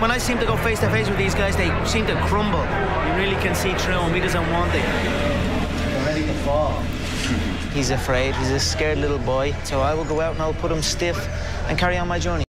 When I seem to go face to face with these guys, they seem to crumble. You really can see through them. He doesn't want it. They're ready to fall. He's afraid. He's a scared little boy. So I will go out and I'll put him stiff and carry on my journey.